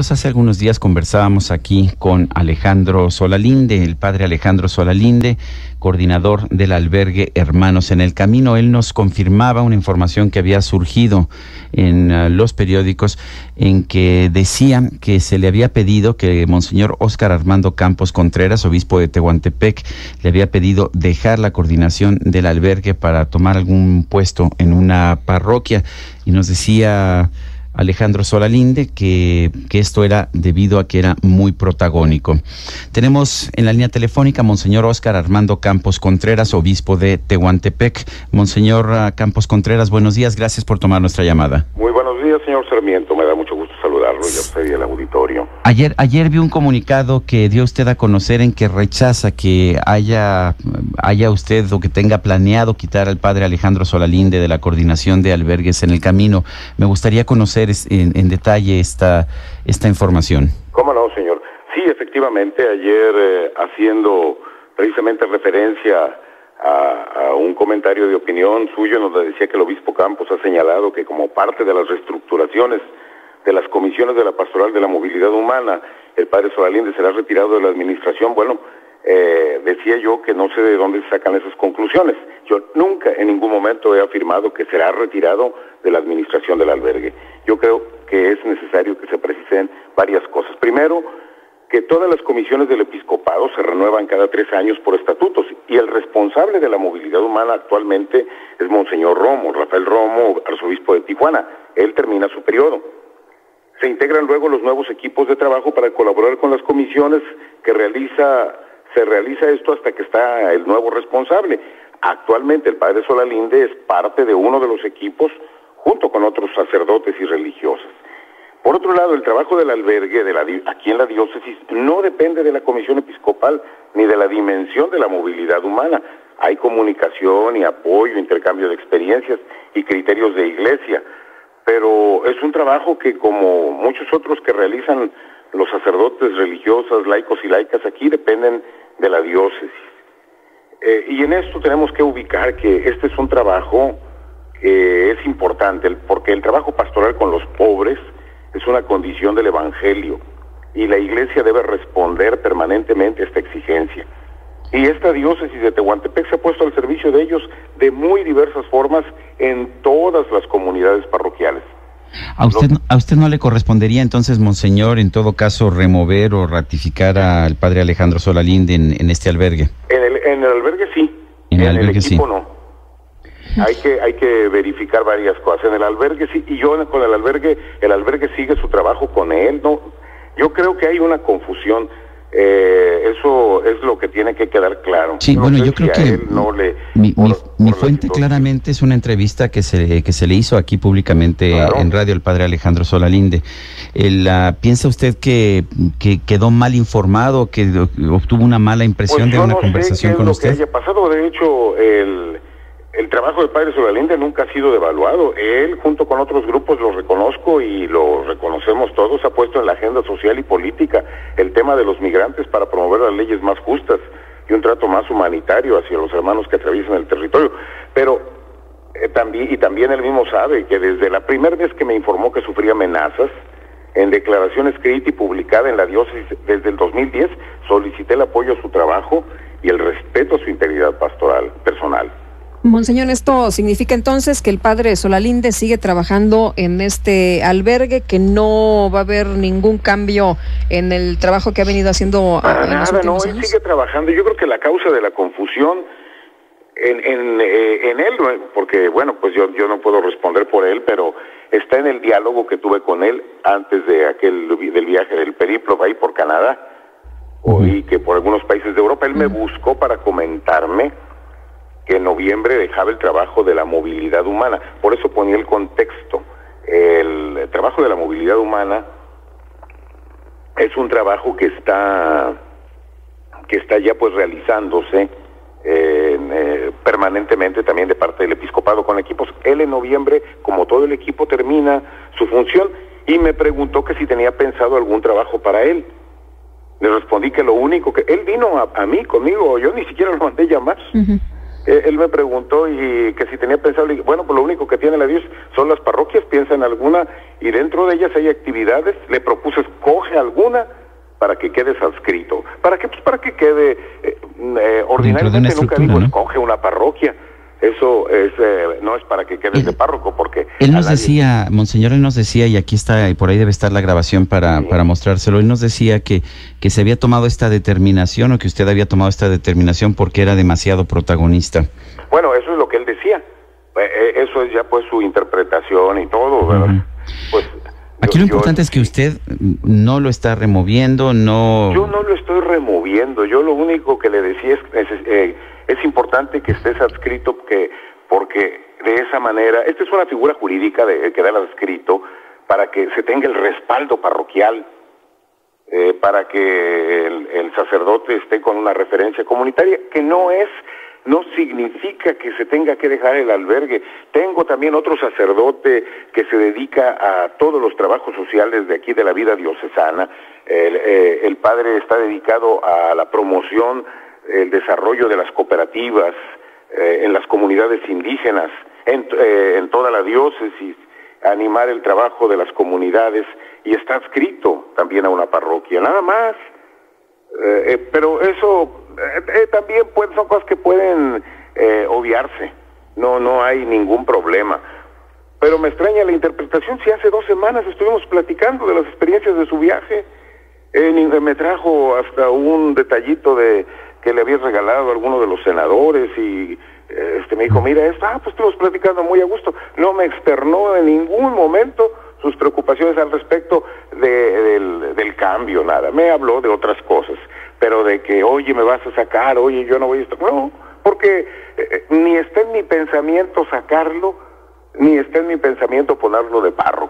Pues hace algunos días conversábamos aquí con Alejandro Solalinde, el padre Alejandro Solalinde, coordinador del albergue Hermanos en el Camino. Él nos confirmaba una información que había surgido en uh, los periódicos en que decía que se le había pedido que Monseñor Óscar Armando Campos Contreras, obispo de Tehuantepec, le había pedido dejar la coordinación del albergue para tomar algún puesto en una parroquia. Y nos decía Alejandro Solalinde, que, que, esto era debido a que era muy protagónico. Tenemos en la línea telefónica Monseñor Óscar Armando Campos Contreras, obispo de Tehuantepec. Monseñor uh, Campos Contreras, buenos días, gracias por tomar nuestra llamada. Días, señor Sarmiento, me da mucho gusto saludarlo y a usted y al auditorio. Ayer, ayer vi un comunicado que dio usted a conocer en que rechaza que haya, haya usted o que tenga planeado quitar al padre Alejandro Solalinde de la coordinación de albergues en el camino. Me gustaría conocer en, en detalle esta, esta información. ¿Cómo no, señor? Sí, efectivamente, ayer eh, haciendo precisamente referencia a, a, un comentario de opinión suyo, nos decía que el obispo Campos ha señalado que como parte de las reestructuraciones de las comisiones de la pastoral de la movilidad humana, el padre Solalinde será retirado de la administración. Bueno, eh, decía yo que no sé de dónde sacan esas conclusiones. Yo nunca en ningún momento he afirmado que será retirado de la administración del albergue. Yo creo que es necesario que se precisen varias cosas. Primero, que todas las comisiones del episcopado se renuevan cada tres años por estatutos y el responsable de la movilidad humana actualmente es Monseñor Romo, Rafael Romo, arzobispo de Tijuana. Él termina su periodo. Se integran luego los nuevos equipos de trabajo para colaborar con las comisiones que realiza, se realiza esto hasta que está el nuevo responsable. Actualmente el padre Solalinde es parte de uno de los equipos junto con otros sacerdotes y religiosas. Por otro lado, el trabajo del albergue de la, aquí en la diócesis no depende de la comisión episcopal ni de la dimensión de la movilidad humana. Hay comunicación y apoyo, intercambio de experiencias y criterios de iglesia pero es un trabajo que como muchos otros que realizan los sacerdotes religiosos, laicos y laicas aquí dependen de la diócesis. Eh, y en esto tenemos que ubicar que este es un trabajo que es importante, porque el trabajo pastoral con los pobres es una condición del Evangelio y la Iglesia debe responder permanentemente a esta exigencia. Y esta diócesis de Tehuantepec se ha puesto al servicio de ellos de muy diversas formas en todas las comunidades parroquiales. ¿A usted, ¿A usted no le correspondería entonces, Monseñor, en todo caso, remover o ratificar al padre Alejandro Solalinde en, en este albergue? En el, en el albergue sí. En el, en albergue el equipo sí. no. Hay que, hay que verificar varias cosas. En el albergue sí, y yo con el albergue, el albergue sigue su trabajo con él, ¿no? Yo creo que hay una confusión. Eh, eso es lo que tiene que quedar claro. Sí, no bueno, yo si creo a que no le, mi, por- mi- fuente claramente es una entrevista que se, que se le hizo aquí públicamente Claro. en radio al padre Alejandro Solalinde. El, ah, ¿Piensa usted que, que quedó mal informado, que obtuvo una mala impresión Pues de una no conversación sé qué con lo usted? que haya pasado. De hecho, el, el trabajo del padre Solalinde nunca ha sido devaluado. Él, junto con otros grupos, lo reconozco y lo reconocemos todos, ha puesto en la agenda social y política el tema de los migrantes para promover las leyes más justas y un trato más humanitario hacia los hermanos que atraviesan el territorio. Pero eh, también, y también él mismo sabe que desde la primera vez que me informó que sufría amenazas, en declaración escrita y publicada en la diócesis desde el 2010, solicité el apoyo a su trabajo y el respeto a su integridad pastoral personal. Monseñor, esto significa entonces que el padre Solalinde sigue trabajando en este albergue, que no va a haber ningún cambio en el trabajo que ha venido haciendo Para en los nada, no, últimos él años. sigue trabajando. Yo creo que la causa de la confusión en, en, eh, en él, no, porque bueno, pues yo, yo no puedo responder por él, pero está en el diálogo que tuve con él antes de aquel vi- del viaje del periplo ahí por Canadá Ujú. y que por algunos países de Europa. Él me buscó para comentarme que en noviembre dejaba el trabajo de la movilidad humana. Por eso ponía el contexto. El trabajo de la movilidad humana es un trabajo que está que está ya pues realizándose eh, eh, permanentemente también de parte del episcopado con equipos. Él en noviembre, como todo el equipo, termina su función y me preguntó que si tenía pensado algún trabajo para él. Le respondí que lo único que... Él vino a, a mí, conmigo, yo ni siquiera lo mandé llamar. Él me preguntó y que si tenía pensado, le dije, bueno, pues lo único que tiene la Dios son las parroquias, piensa en alguna y dentro de ellas hay actividades, le propuse que quedes adscrito. ¿Para qué? Pues para que quede, eh, eh, ordinariamente nunca digo, escoge una parroquia. Eso es, eh, no es para que quedes de párroco, porque... Él nos decía, Monseñor, él nos decía, y aquí está, y por ahí debe estar la grabación para, para mostrárselo, él nos decía que, que se había tomado esta determinación o que usted había tomado esta determinación porque era demasiado protagonista. Bueno, eso es lo que él decía. Eso es ya pues su interpretación y todo, ¿verdad? Pues Aquí lo importante es que usted no lo está removiendo, no... Yo no lo estoy removiendo, yo lo único que le decía es, es, eh, es importante que estés adscrito que, porque de esa manera, esta es una figura jurídica de quedar adscrito para que se tenga el respaldo parroquial, eh, para que el sacerdote esté con una referencia comunitaria, que no es no significa que se tenga que dejar el albergue. Tengo también otro sacerdote que se dedica a todos los trabajos sociales de aquí de la vida diocesana. El, eh, padre está dedicado a la promoción, el desarrollo de las cooperativas eh, en las comunidades indígenas, en, eh, en toda la diócesis, animar el trabajo de las comunidades y está adscrito también a una parroquia, nada más. pero eso eh, eh, también pues, son cosas que pueden obviarse, no, no hay ningún problema. Pero me extraña la interpretación, si hace dos semanas estuvimos platicando de las experiencias de su viaje, me trajo hasta un detallito de que le había regalado a alguno de los senadores y este me dijo, mira esto, ah, pues estuvimos platicando muy a gusto. No me externó en ningún momento sus preocupaciones al respecto del, del cambio, nada. Me habló de otras cosas pero de que, oye, me vas a sacar, oye, yo no voy a estar. No, porque eh, ni está en mi pensamiento sacarlo, ni está en mi pensamiento ponerlo de párroco.